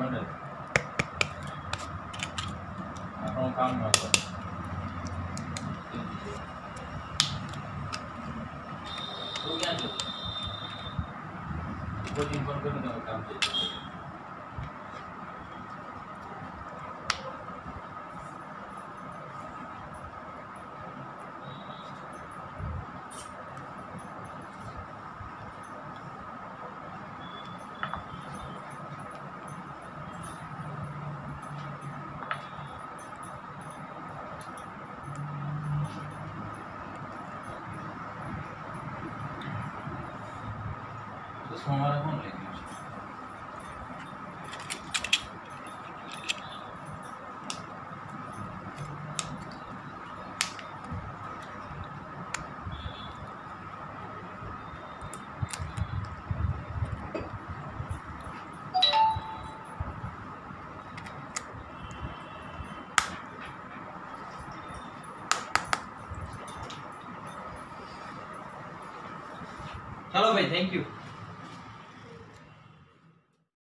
nó được à, không cong rồi Tôi đi con cưng được làm gì? लेंगे चलो भाई thank you